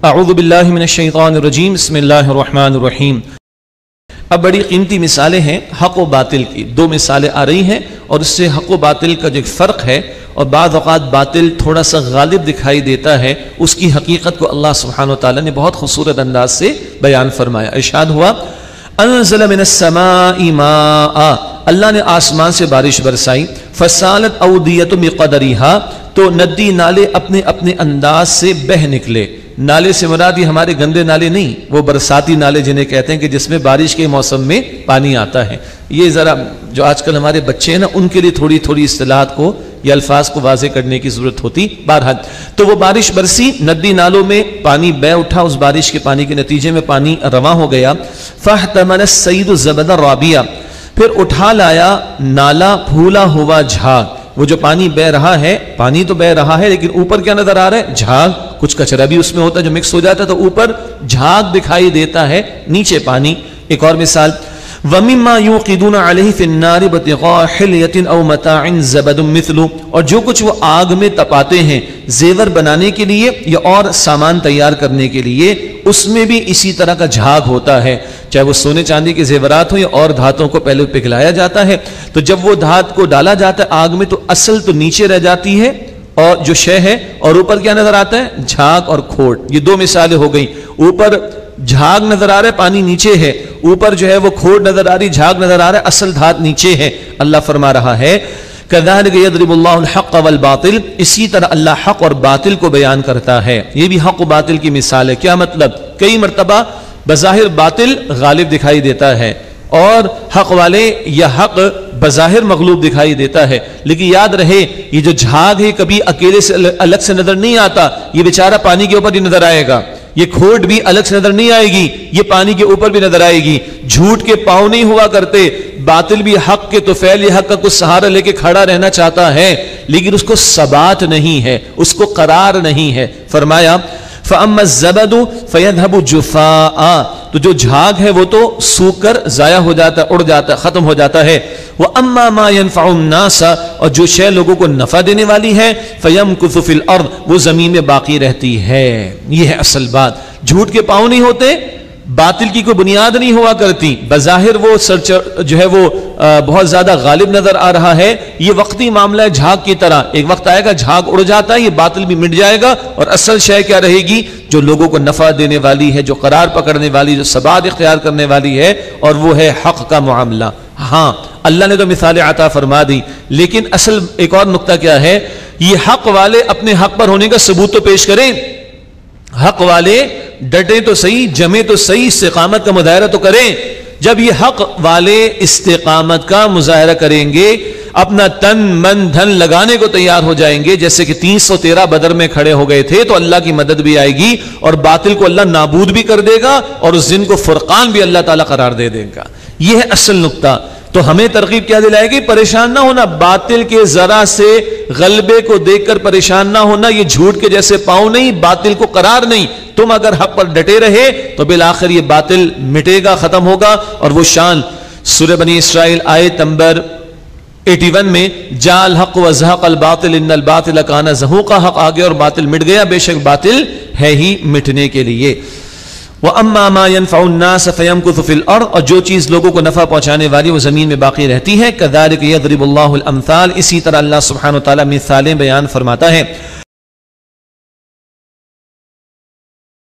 आऊदबिल्लिमिनशैतानरजीम बसमीम अब बड़ी कीमती मिसालें हैं, हक व बातिल की। दो मिसालें आ रही हैं, और इससे हक व बातिल का जो फ़र्क है, और बाद अवत बातिल थोड़ा सा गालिब दिखाई देता है, उसकी हकीकत को अल्लाह सुबहान तला ने बहुत खूबसूरत अंदाज से बयान फरमाया। इशाद हुआ अल्लाह ने आसमान से बारिश बरसाई। फसालत अवदियत मकदरिहा। तो नदी नाले अपने अपने अंदाज से बह निकले। नाले से मुराद, ये हमारे गंदे नाले नहीं, वो बरसाती नाले जिन्हें कहते हैं कि जिसमें बारिश के मौसम में पानी आता है। ये ज़रा जो आजकल हमारे बच्चे हैं ना, उनके लिए थोड़ी थोड़ी असलाहत को या अल्फाज को वाजे करने की ज़रूरत होती। बहरहाल तो वो बारिश बरसी, नदी नालों में पानी बह उठा, उस बारिश के पानी के नतीजे में पानी रवा हो गया। फ़ाह तमन सईद जबदा राबिया, फिर उठा लाया, नाला फूला हुआ झाग। वो जो पानी बह रहा है, पानी तो बह रहा है, लेकिन ऊपर क्या नज़र आ रहा है? झाग। कुछ कचरा भी उसमें होता है जो मिक्स हो जाता है तो ऊपर झाग दिखाई देता है, नीचे पानी। एक और मिसाल और जो कुछ वो आग में तपाते हैं, जेवर बनाने के लिए या और सामान तैयार करने के लिए उसमें भी इसी तरह का झाग होता है। चाहे वो सोने चांदी के जेवरात हो या और धातों को पहले पिघलाया जाता है तो जब वो धात को डाला जाता है आग में तो असल तो नीचे रह जाती है और जो शय है, और ऊपर क्या नज़र आता है? झाग और खोट। ये दो मिसालें हो गई। ऊपर झाग नज़र आ रहा है, पानी नीचे है। ऊपर जो है, वो खोट नज़र आ रही, झाग नज़र आ रहा है, असल धात नीचे है। अल्लाह फरमा रहा है बातिल। इसी तरह अल्लाह हक और बातिल को बयान करता है। यह भी हक बातिल की मिसाल है। क्या मतलब? कई मरतबा बज़ाहिर बातिल गालिब दिखाई देता है और हक वाले या हक बज़ाहिर मखलूब दिखाई देता है। लेकिन याद रहे, ये जो झाग है, कभी अकेले से अलग से नज़र नहीं आता। ये बेचारा पानी के ऊपर ही नज़र आएगा। ये खोट भी अलग से नज़र नहीं आएगी, ये पानी के ऊपर भी नज़र आएगी। झूठ के पाव नहीं हुआ करते, बातिल भी हक के तो फैल हक का कुछ सहारा लेके खड़ा रहना चाहता है, लेकिन उसको सबात नहीं है, उसको करार नहीं है। फरमाया फ़मजबदु फ़ैदहबु जुफ़ा तो जो झाग है वो तो सूकर ज़ाया हो जाता उड़ जाता ख़त्म हो जाता है वह अम्मा मायनफ़ासा और जो शय लोगों को नफ़ा देने वाली है फ़यम कुफिल और वो ज़मीन में बाकी रहती है यह है असल बात झूठ के पाँव नहीं होते बातिल की कोई बुनियाद नहीं हुआ करती। बज़ाहिर वो सर्च जो है वो बहुत ज़्यादा गालिब नज़र आ रहा है। ये वक्ती मामला है झाग की तरह। एक वक्त आएगा, झाग उड़ जाता है, ये बातिल भी मिट जाएगा और असल शय क्या रहेगी? जो लोगों को नफा देने वाली है, जो करार पकड़ने वाली, जो सबाद इख्तियार करने वाली है, और वो है हक का मामला। हाँ अल्लाह ने तो मिसाल आता फरमा दी। लेकिन असल एक और नुकता क्या है? ये हक वाले अपने हक पर होने का सबूत तो पेश करें। हक वाले डटे तो सही, जमे तो सही, इस्तेकामत का मुजाहरा तो करें। जब ये हक वाले इस्तेकामत का मुजाहरा करेंगे, अपना तन, मन, धन लगाने को तैयार हो जाएँगे, जैसे कि तीन सौ तेरह बदर में खड़े हो गए थे तो अल्लाह की मदद भी आएगी और बातिल को अल्लाह नाबूद भी कर देगा और उस दिन को फुरकान भी अल्लाह ताला करार दे देगा। यह है असल नुकता। तो हमें तरकीब क्या दिलाएगी? परेशान ना होना। बातिल के जरा से गलबे को देखकर परेशान ना होना, ये झूठ के जैसे पाओ नहीं, बातिल को करार नहीं। तुम अगर हक पर डटे रहे तो बिल आखिर ये बातिल मिटेगा, खत्म होगा। और वो शान सुर बनी इसराइल आए तंबर 81 में, जाल हक वजहक अल बातिल इन बातिल काना जहू का हक आ गया और बातिल मिट गया। बेशक बातिल है ही मिटने के लिए। वह अम्मा फ़यम कुफिल और जो चीज़ लोगों को नफ़ा पहुँचाने वाली वो ज़मीन में बाकी रहती है। कदार यदरबुल्लामसाल इसी तरह अल्लाह सुबहान तला मिसालें बयान फरमाता है।